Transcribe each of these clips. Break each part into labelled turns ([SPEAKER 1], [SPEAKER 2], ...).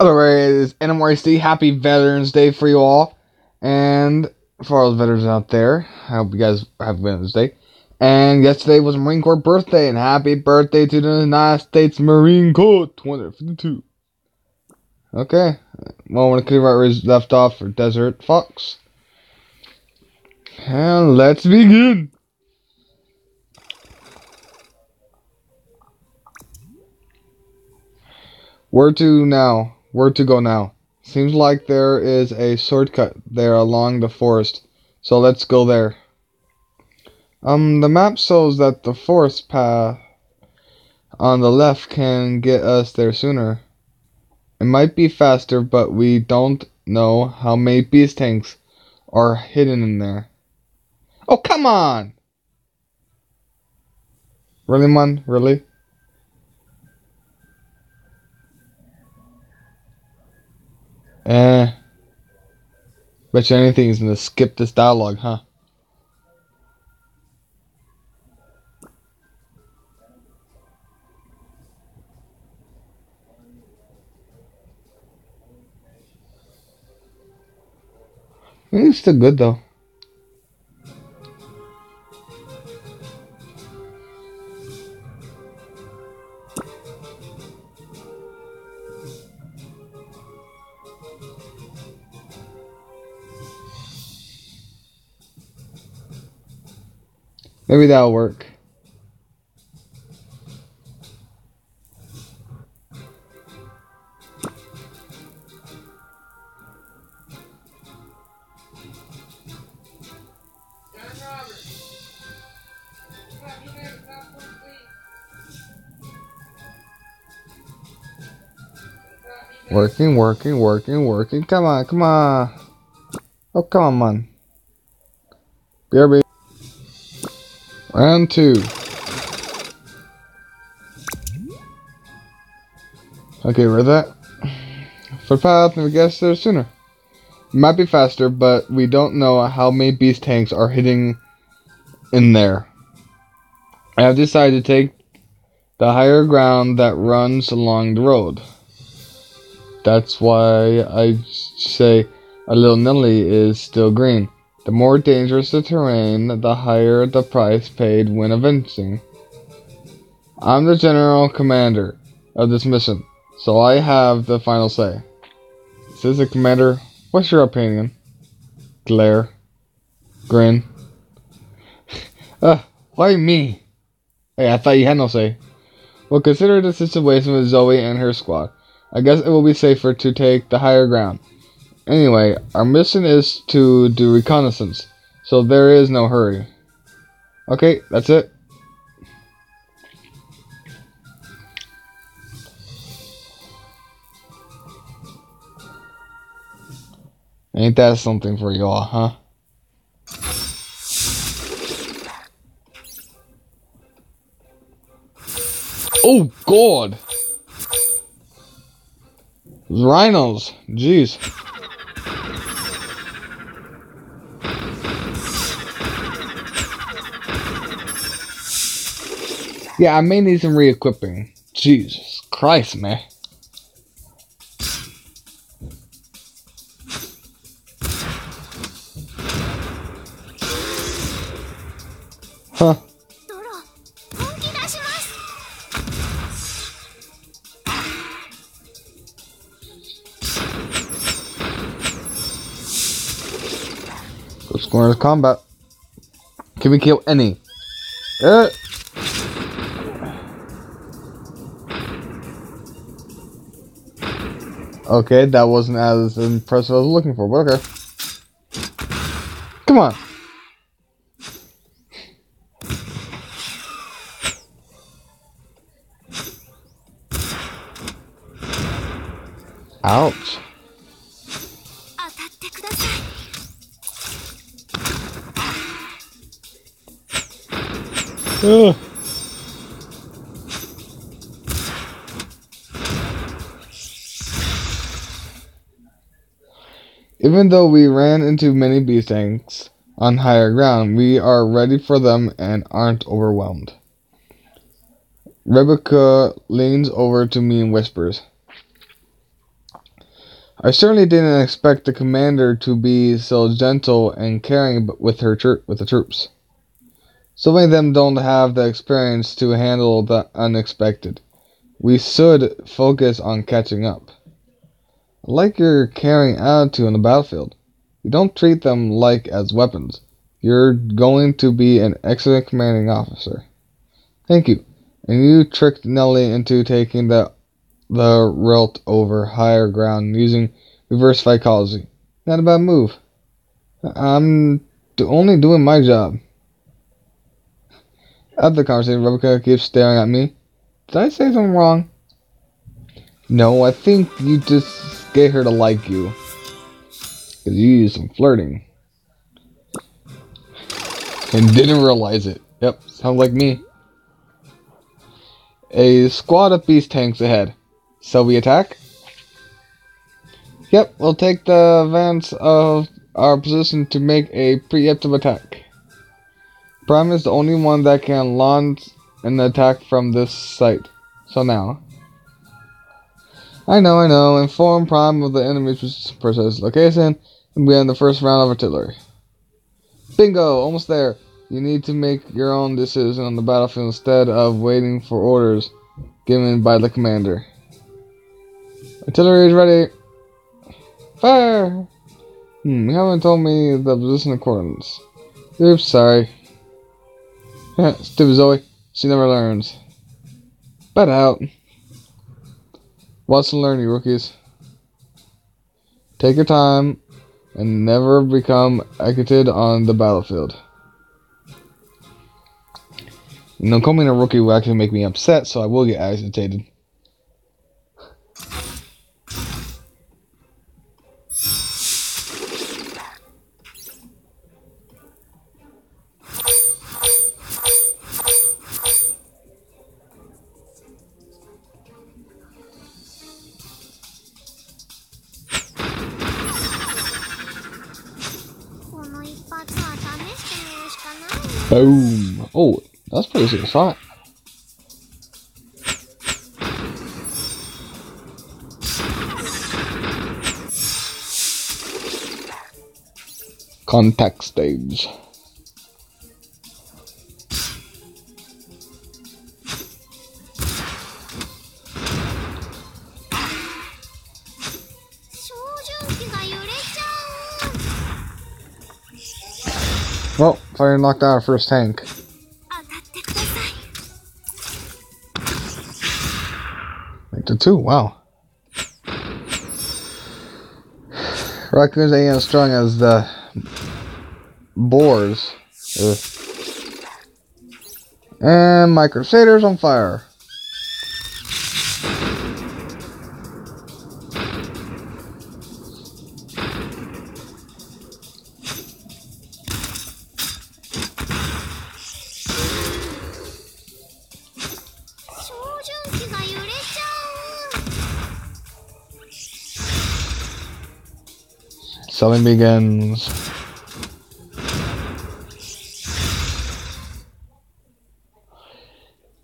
[SPEAKER 1] Otherwise, NMRC, happy Veterans Day for you all. And for all the veterans out there, I hope you guys have a Veterans Day. And yesterday was Marine Corps birthday, and happy birthday to the United States Marine Corps 252. Okay, well, when right where we left off for Desert Fox. And let's begin. Where to now? Where to go now? Seems like there is a shortcut there along the forest, so let's go there. Um, the map shows that the forest path on the left can get us there sooner. It might be faster, but we don't know how many beast tanks are hidden in there. Oh, come on! Really, man? Really? Eh. Bet you anything is gonna skip this dialogue, huh? It's still good though. Maybe that'll work. Working, working, working, working. Come on, come on. Oh, come on, man. BRB. Round two. Okay, read that. Footpath, and we guess there sooner. Might be faster, but we don't know how many beast tanks are hitting in there. I have decided to take the higher ground that runs along the road. That's why I say a little Nelly is still green. The more dangerous the terrain, the higher the price paid when advancing. I'm the general commander of this mission, so I have the final say. Says the commander, what's your opinion? Glare. Grin. uh, why me? Hey, I thought you had no say. Well, consider the situation with Zoe and her squad. I guess it will be safer to take the higher ground. Anyway, our mission is to do reconnaissance, so there is no hurry. Okay, that's it. Ain't that something for y'all, huh? Oh, God! Rhinos, jeez. Yeah, I may need some re-equipping. Jesus Christ, man. Huh. Let's go into combat. Can we kill any? Uh. Okay, that wasn't as impressive as I was looking for, but okay. Come on. Ouch. Ugh. Even though we ran into many beast tanks on higher ground, we are ready for them and aren't overwhelmed. Rebecca leans over to me and whispers, I certainly didn't expect the commander to be so gentle and caring with her tro- with the troops. So many of them don't have the experience to handle the unexpected. We should focus on catching up. Like your caring attitude on to on the battlefield. You don't treat them like as weapons. You're going to be an excellent commanding officer. Thank you. And you tricked Nellie into taking the the Relt over higher ground using reverse psychology. Not a bad move. I'm only doing my job. After the conversation, Rebecca keeps staring at me. Did I say something wrong? No, I think you just get her to like you. Because you used some flirting. And didn't realize it. Yep, sounds like me. A squad of beast tanks ahead. So we attack? Yep, we'll take the advance of our position to make a preemptive attack. Prime is the only one that can launch an attack from this site. So now. I know, I know. Inform Prime of the enemy's precise location and begin the first round of artillery. Bingo! Almost there. You need to make your own decision on the battlefield instead of waiting for orders given by the commander. Artillery is ready. Fire! Hmm, you haven't told me the position of coordinates. Oops, sorry. Stupid Zoe. She never learns. But out. And learn, you rookies. Take your time and never become agitated on the battlefield. You know, calling a rookie will actually make me upset, so I will get agitated. Boom. Oh, that's pretty good shot. Contact stage. Fire knocked out our first tank. Make the two, wow. Raccoons ain't as strong as the boars. Ugh. And my crusaders on fire. Selling begins.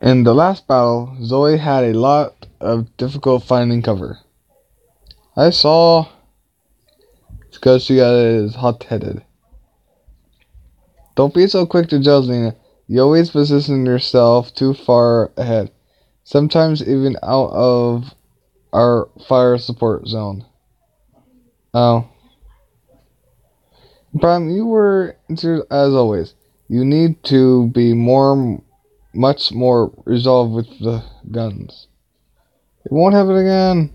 [SPEAKER 1] In the last battle, Zoe had a lot of difficult finding cover. I saw it's because she is hot-headed. Don't be so quick to judge Lena. You always position yourself too far ahead, sometimes even out of our fire support zone. Oh. Prime, you were, as always, you need to be more, much more resolved with the guns. It won't happen again.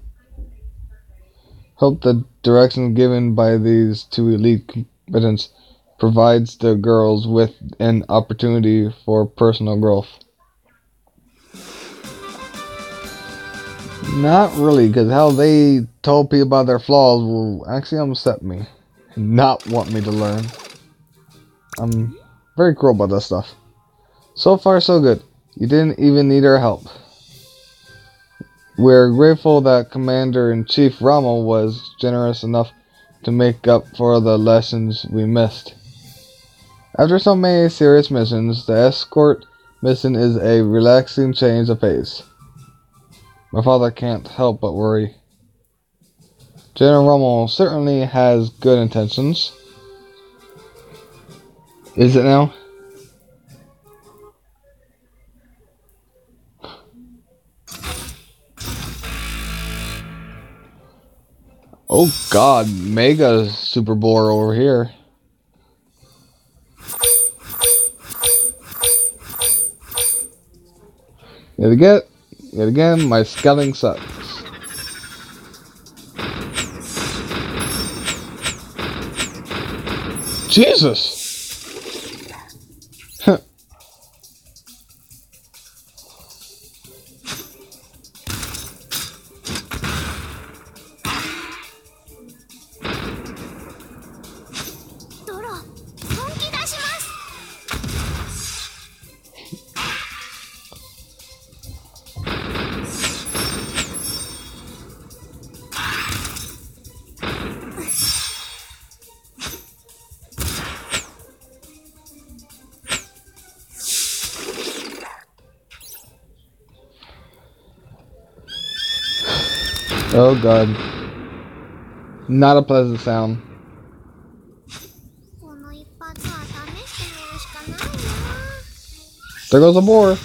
[SPEAKER 1] Hope the direction given by these two elite combatants provides the girls with an opportunity for personal growth. Not really, because how they told people about their flaws will actually upset me not want me to learn. I'm very cruel about that stuff. So far, so good. You didn't even need our help. We're grateful that Commander-in-Chief Rommel was generous enough to make up for the lessons we missed. After so many serious missions, the escort mission is a relaxing change of pace. My father can't help but worry. General Rommel certainly has good intentions. Is it now? Oh god, Mega Super Boar over here. Yet again, yet again, my scaling sucks. Jesus! Oh god. Not a pleasant sound. There goes a boar.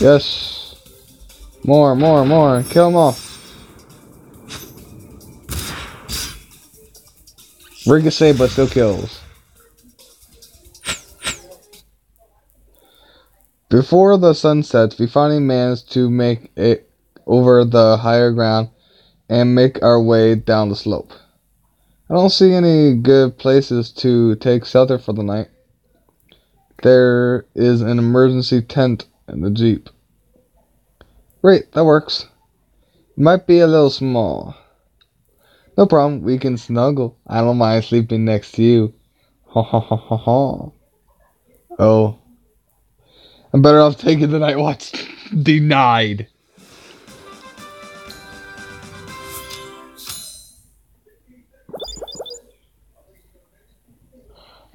[SPEAKER 1] Yes. More, more, more. Kill them Ricochet, but still kills. Before the sun sets, we finally manage to make it over the higher ground and make our way down the slope. I don't see any good places to take shelter for the night. There is an emergency tent in the Jeep. Great, that works. Might be a little small. No problem, we can snuggle. I don't mind sleeping next to you. Ha ha ha ha ha. Oh. I'm better off taking the night watch. Denied.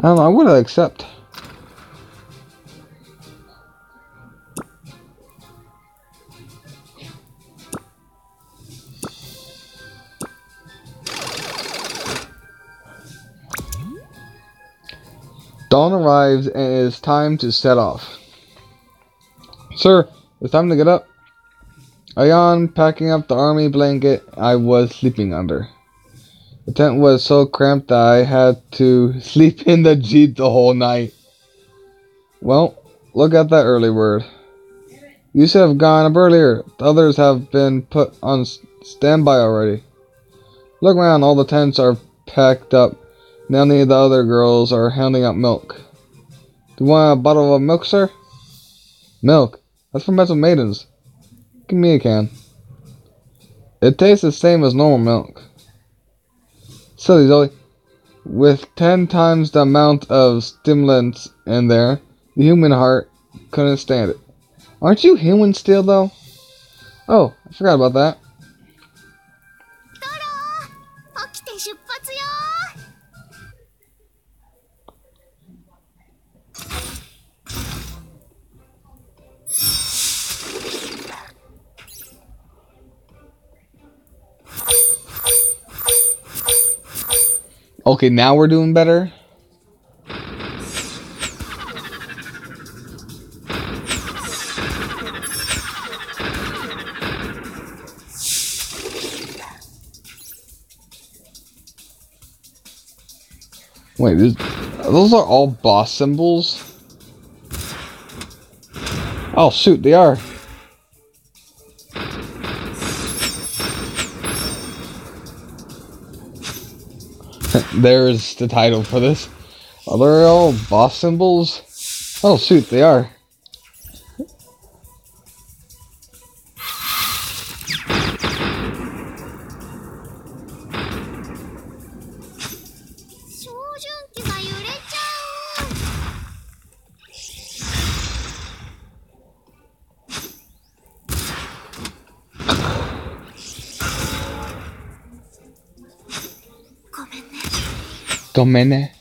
[SPEAKER 1] Know, I would accept. Dawn arrives and it is time to set off. Sir, it's time to get up. I yawned, packing up the army blanket I was sleeping under. The tent was so cramped that I had to sleep in the jeep the whole night. Well, look at that early word. You should have gone up earlier. The others have been put on standby already. Look around, all the tents are packed up Many of the other girls are handing out milk. Do you want a bottle of milk, sir? Milk? That's for mental maidens. Give me a can. It tastes the same as normal milk. Silly Zoe. With ten times the amount of stimulants in there, the human heart couldn't stand it. Aren't you human still, though? Oh, I forgot about that. Okay, now we're doing better. Wait, this, those are all boss symbols? Oh shoot, they are. There's the title for this. Are they all boss symbols? Oh shoot, they are. το μενε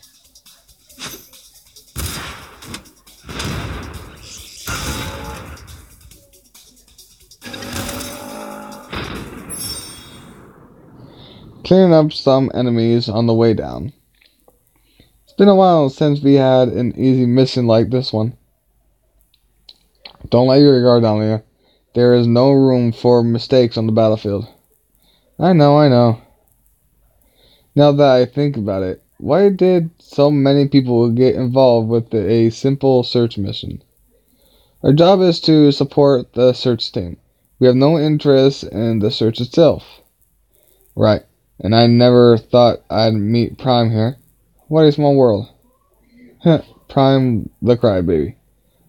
[SPEAKER 1] Clearing up some enemies on the way down. It's been a while since we had an easy mission like this one. Don't let your guard down, Leah. There is no room for mistakes on the battlefield. I know, I know. Now that I think about it, why did so many people get involved with a simple search mission? Our job is to support the search team. We have no interest in the search itself. Right. And I never thought I'd meet Prime here. What a small world. Prime the crybaby.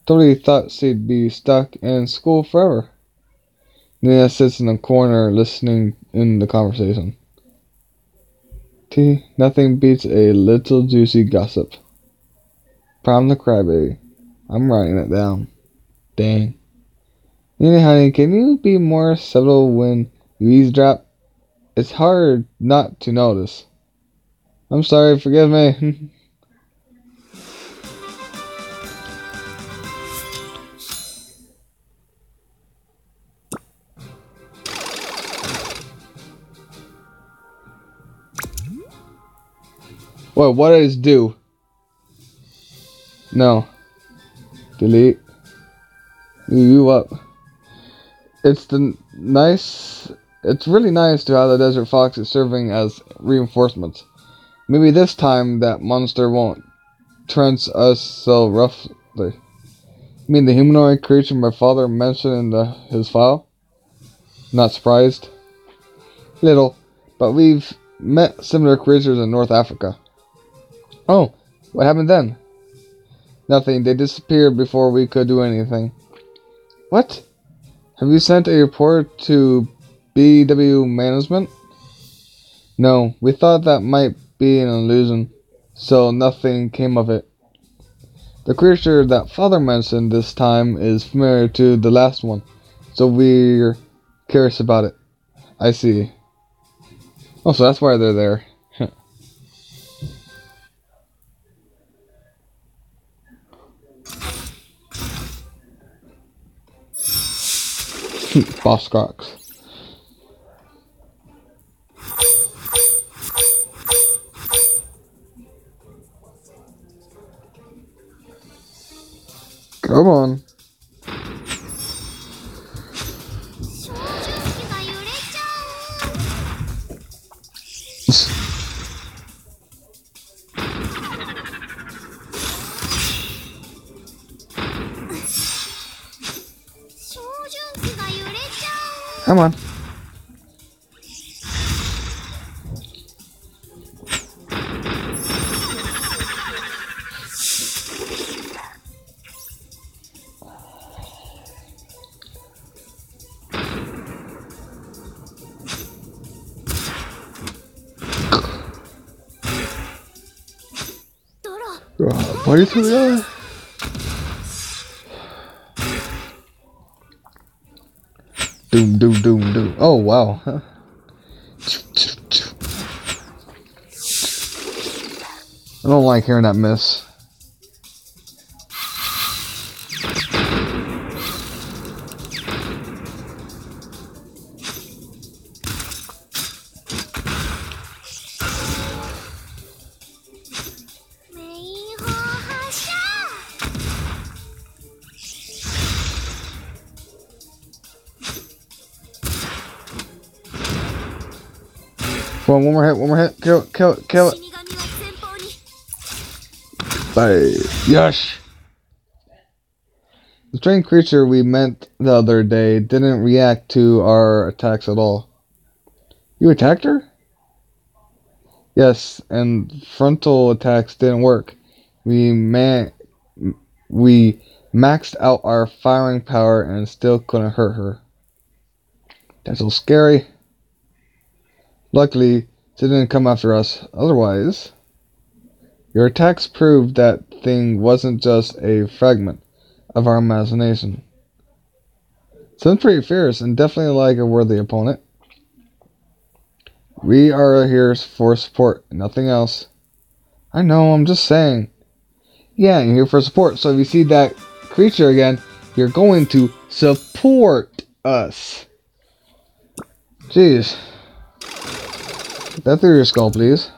[SPEAKER 1] Totally thought she'd be stuck in school forever. Nina sits in the corner listening in the conversation. T, nothing beats a little juicy gossip. Prime the crybaby. I'm writing it down. Dang. Nina, honey, can you be more subtle when you eavesdrop? It's hard not to notice. I'm sorry, forgive me. Wait, what does do? No. Delete. You up. It's the nice it's really nice to have the Desert Foxes serving as reinforcements. Maybe this time that monster won't trench us so roughly. You mean the humanoid creature my father mentioned in the, his file? Not surprised. Little, but we've met similar creatures in North Africa. Oh, what happened then? Nothing. They disappeared before we could do anything. What? Have you sent a report to BW management? No, we thought that might be an illusion, so nothing came of it. The creature that father mentioned this time is familiar to the last one, so we're curious about it. I see. Oh, so that's why they're there. Boss Crocs. Come on. Come on. Why are you through the Doom, doom, doom, doom. Oh, wow. I don't like hearing that miss. On, one more hit, one more hit. Kill it, kill it, kill it. Bye. Yes. The strange creature we met the other day didn't react to our attacks at all. You attacked her? Yes, and frontal attacks didn't work. We man we maxed out our firing power and still couldn't hurt her. That's so scary. Luckily, she didn't come after us. Otherwise, your attacks proved that thing wasn't just a fragment of our imagination. Sounds pretty fierce and definitely like a worthy opponent. We are here for support, nothing else. I know, I'm just saying. Yeah, you're here for support, so if you see that creature again, you're going to support us. Jeez. That through your skull, please.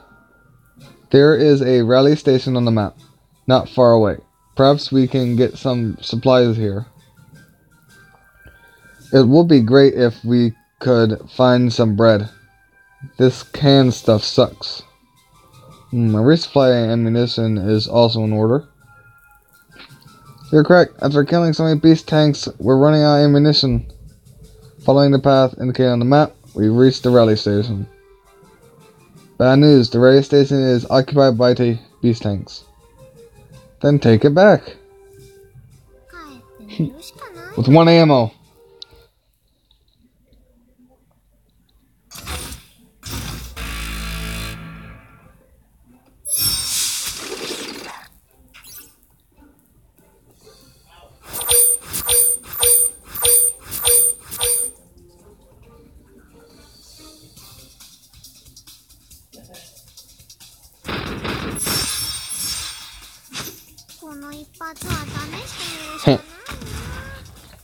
[SPEAKER 1] There is a rally station on the map, not far away. Perhaps we can get some supplies here. It would be great if we could find some bread. This canned stuff sucks. Hmm, my resupply ammunition is also in order. You're correct. After killing so many beast tanks, we're running out of ammunition. Following the path indicated on the map, we reached the rally station. Bad news, the radio station is occupied by the beast tanks. Then take it back. With one ammo.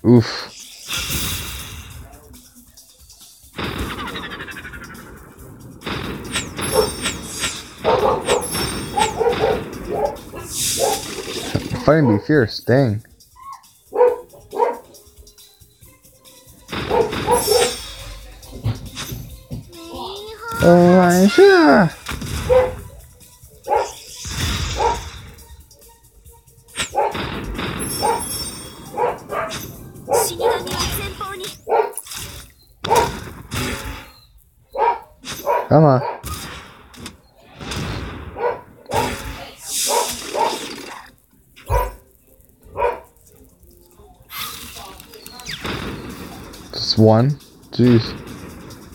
[SPEAKER 1] Oof. Fighting be fierce, dang. Alright, sure. one. Jeez.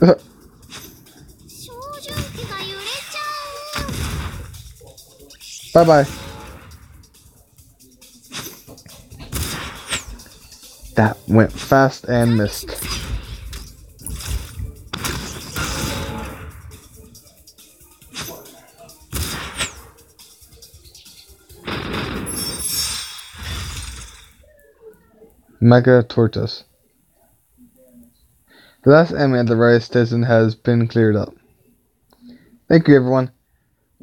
[SPEAKER 1] bye bye. That went fast and missed. Mega Tortoise. The last enemy at the rice station has been cleared up. Thank you, everyone.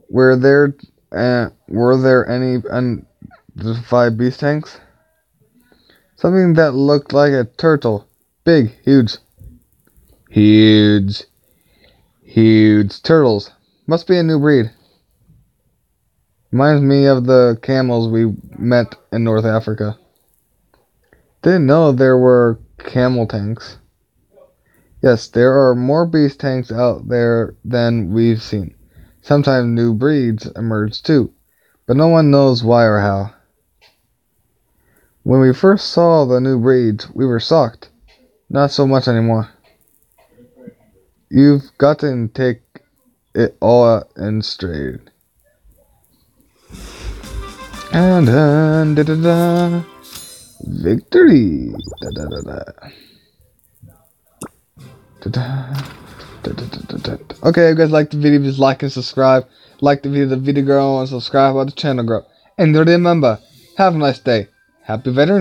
[SPEAKER 1] Were there uh, were there any unidentified beast tanks? Something that looked like a turtle. Big, huge. Huge. Huge turtles. Must be a new breed. Reminds me of the camels we met in North Africa. Didn't know there were camel tanks. Yes, there are more beast tanks out there than we've seen. Sometimes new breeds emerge too, but no one knows why or how. When we first saw the new breeds, we were shocked. Not so much anymore. You've got to take it all out and straight. And dun, da, da, da. victory. Da, da, da, da. Okay, if you guys like the video, please like and subscribe. Like the video, the video grow and subscribe about the channel grow. And remember, have a nice day. Happy Veterans